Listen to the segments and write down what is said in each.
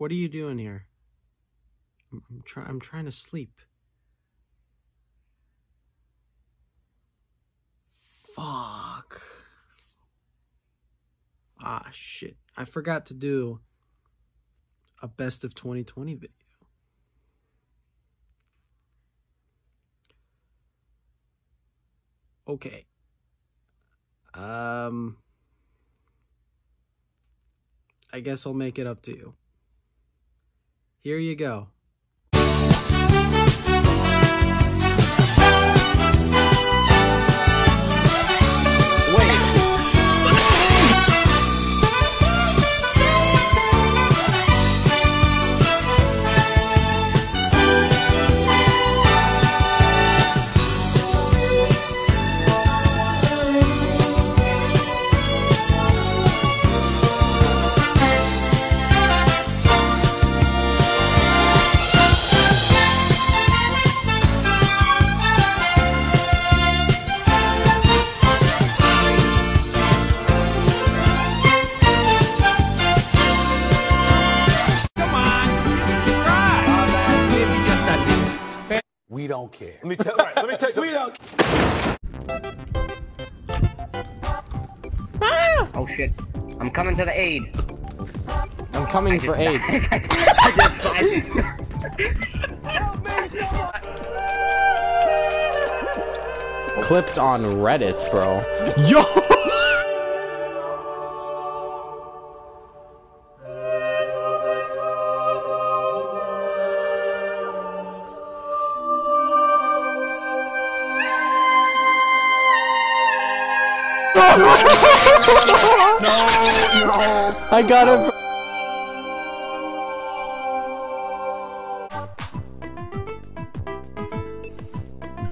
What are you doing here? I'm, trying. I'm trying to sleep. Fuck. Ah, shit. I forgot to do a best of 2020 video. Okay. Um I guess I'll make it up to you. Here you go. Don't care. Let me tell. Right, let me tell you. We don't. Ah! Oh shit. I'm coming to the aid. I'm coming for aid. Clipped on Reddit, bro. Yo! I got him.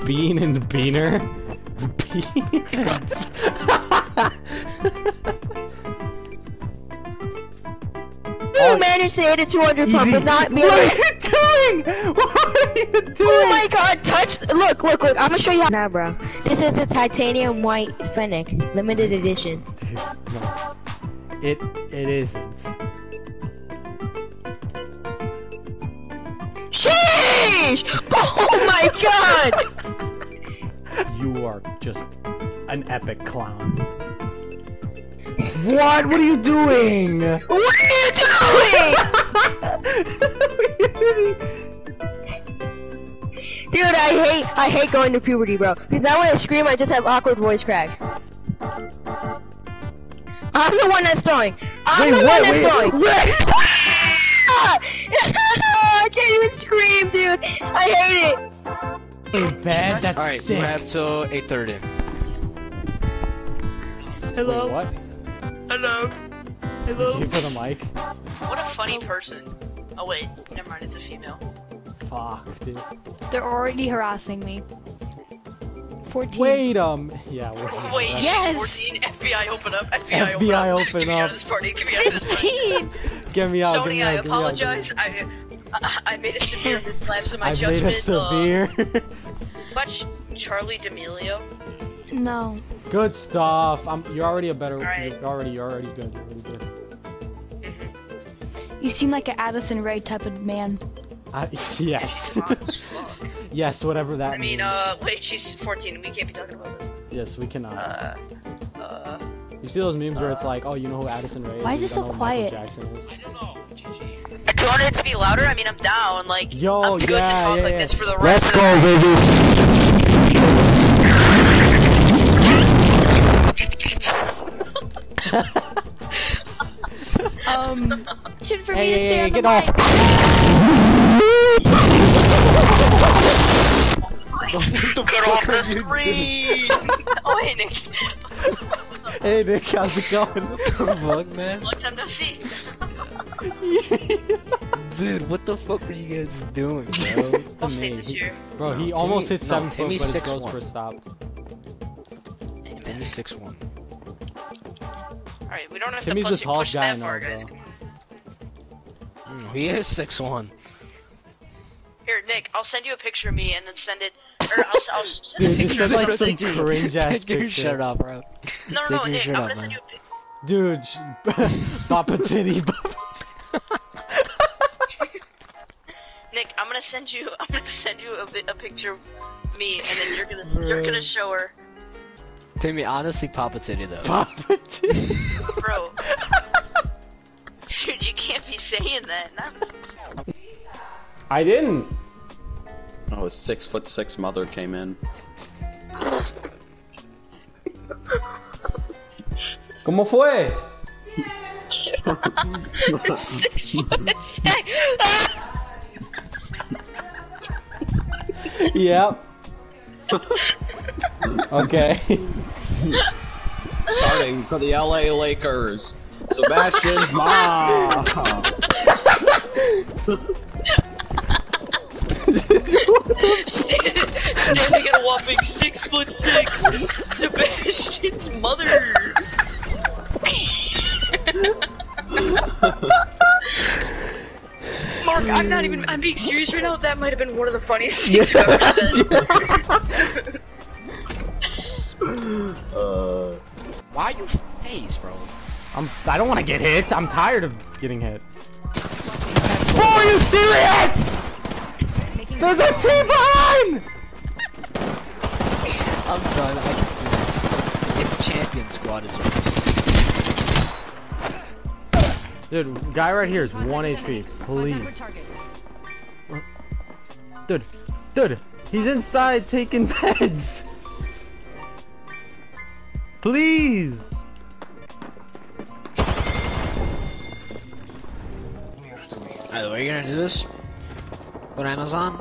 Bean and Beaner. You managed to hit a 200 pump, but not me. What are you doing? What are you oh doing? Oh my god, touch! Look, look, look, I'm gonna show you how. Nah, bro. This is the titanium white Fennec, limited edition. Dude, no. It it isn't. Sheesh! Oh my god! You are just an epic clown. What? What are you doing? What are you doing? Dude, I hate, I hate going to puberty, bro. Because now when I scream, I just have awkward voice cracks. I'm the one that's throwing. I'm Wait, the what? one that's Wait, throwing. wait. I can't even scream, dude. I hate it. Hey, bad. That's Alright, sick. we have till 8.30. Hello. Wait, what? Hello. Did you put the mic? What a funny person. Oh wait, never mind. It's a female. Fuck, dude. They're already harassing me. 14. Wait, um, yeah. Wait. Wait, uh, Yes. 14. FBI, open up. FBI, open FBI up. open Get me out up. of this party. Get me out of this party. 15. Get me out. get Sony, me I out, get me out, get me apologize. I, I I made a severe mislapse in my I've judgment. made a severe. Uh, watch Charli D'Amelio. No. good stuff. I'm. You're already a better. Alright. You're already. You're already good. You're already good. You seem like an Addison Rae type of man. I, yes. Hot as fuck. yes. Whatever that I mean, means. uh, wait, she's 14. We can't be talking about this. Yes, we cannot. Uh, uh, you see those memes where it's like, oh, you know who Addison Rae is? Why is it don't so know who quiet? Michael Jackson is. do you want it to be louder? I mean, I'm down. Like, Yo, I'm good yeah, to talk yeah, like yeah. this for the rest Let's rest go, of baby. Um, should for Hey, me to hey, stay hey, on the get off. mic. Get off the screen! oh, hey, Nick. Hey, Nick, how's it going? What the fuck, man? Long time no see. Dude, what the fuck are you guys doing, bro? I'll stay this year. Bro, he Timmy- almost hit no, seven foot, Timmy's but his 6'1". growth spurt stopped. Timmy's 6'1". Alright, we don't have Timmy's to the push, tallest push guy I that know, far, bro. Guys. Mm, he is 6'1". Here, Nick, I'll send you a picture of me and then send it. Or I'll, I'll send Dude, a just send like some cringe ass picture. shirt off, bro. No, no, no, Nick, I'm gonna send man. you a pic. Dude, sh- Bapa Titty, Bapa gonna send you. I'm gonna send you a, a picture of me, and then you're gonna you're gonna show her, Timmy, honestly, Papa Titty though. Papa Titty, bro. Dude, you can't be saying that. I didn't. Oh, his six foot six mother came in. ¿Cómo fue? Six foot six. Yep. okay. Starting for the LA Lakers, Sebastian's mom. Stand, standing at a whopping six foot six, Sebastian's mother. Mark, I'm not even. I'm being serious right now. That might have been one of the funniest things I've ever said. Uh, Why you face, bro? I'm. I don't want to get hit. I'm tired of getting hit. Oh, are you serious? There's a team behind. I'm done. I can do this. It's champion squad is right. Dude, guy right here is one HP. Please. Dude, dude, he's inside taking meds. Please. By the way, you're gonna do this? Go to Amazon.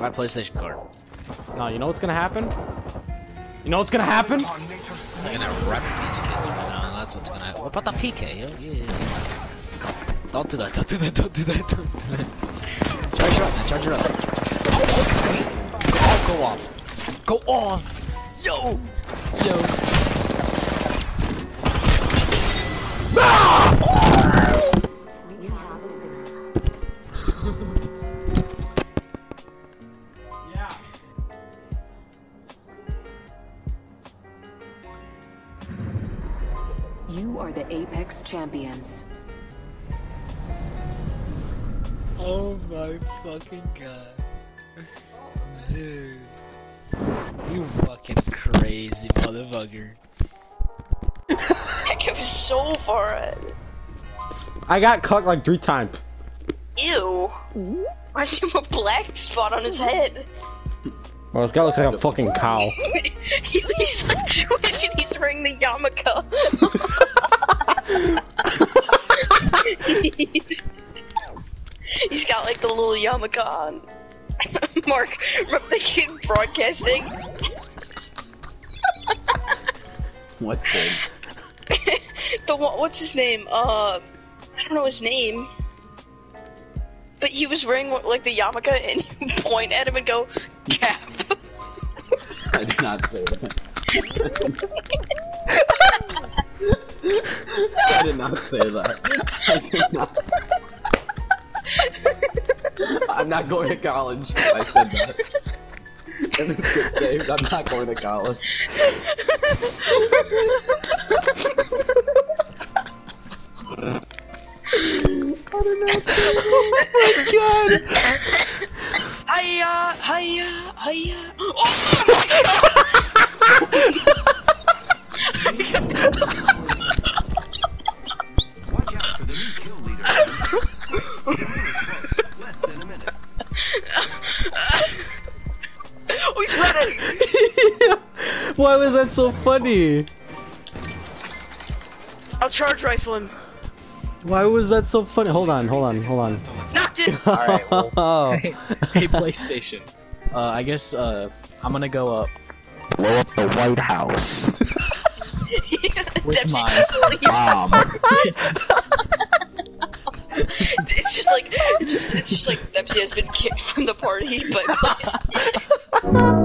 Buy a PlayStation card. No, you know what's gonna happen? You know what's gonna happen? I'm gonna rep these kids right now. That's what's gonna happen. What about the PK? Yo, oh, yeah. Don't do that. Don't do that. Don't do that. Don't do that. Charge it up, man. Charge it up. Oh, go off. Go off. Yo. Yo. You are the Apex Champions. Oh my fucking god. Dude. You fucking crazy motherfucker. Heck, it was so far ahead. I got cut like three times. Ew. Why does he have a black spot on his head? Well, this guy looks like a fucking cow. He's like Jewish and he's wearing the yarmulke. he's, he's got like the little yarmulke on. Mark, remember the kid broadcasting? what kid? the one, what's his name? Uh, I don't know his name. But he was wearing like the yarmulke and you point at him and go, Cap. I did not say that. I did not say that. I did not. I'm not going to college. I said that. And this gets saved. I'm not going to college. Hiya, hiya, hiya. Oh my god! Oh, he's running! Why was that so funny? I'll charge rifle him. Why was that so funny? Hold on, hold on, hold on. Knocked it! Alright, well, Oh. hey, hey, PlayStation. Uh, I guess uh, I'm gonna go up. Blow up the White House. With my just mom. It's just like it's just it's just like Dempsey has been kicked from the party, but PlayStation.